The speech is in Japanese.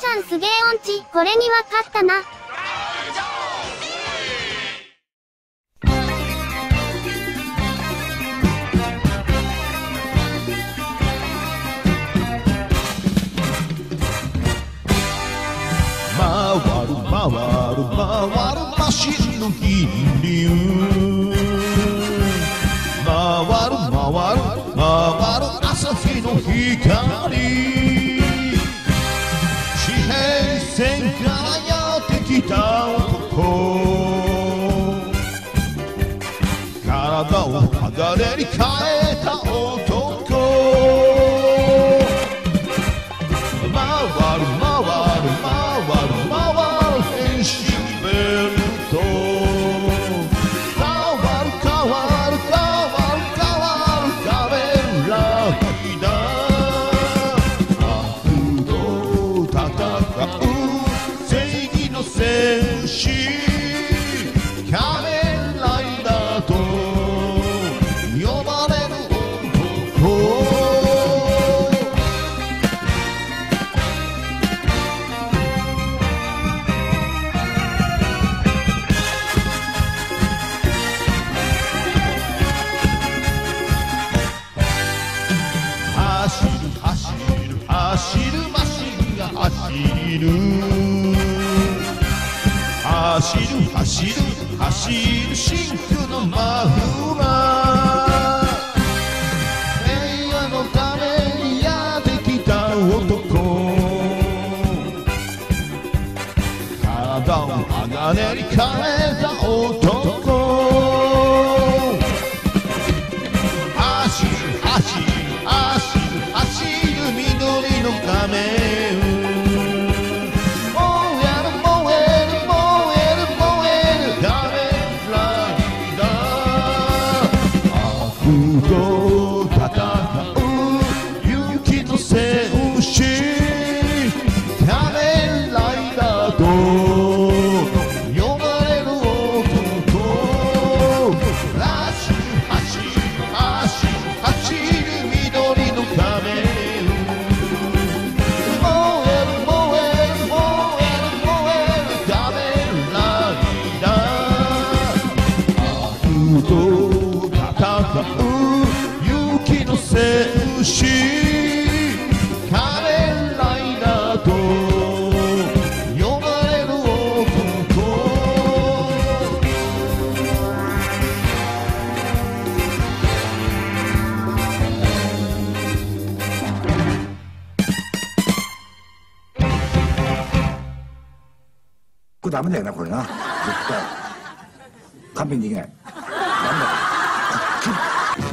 ちゃんすげえ音痴。これには勝ったな。回る回る回るマシンの日流回る回る回る朝日の光を鋼に変えた男。回る回る回る回る変身ベルト変わる変わる変わる変わる仮面ライダー悪と戦う正義の戦士走る走る走る走る真空のマフラー平和のためにやってきた男体を鋼に変えた男走る走る走る走る緑の仮面戦士仮面ライダーと呼ばれる男。これダメだよなこれな。絶対。勘弁できない。ダメだ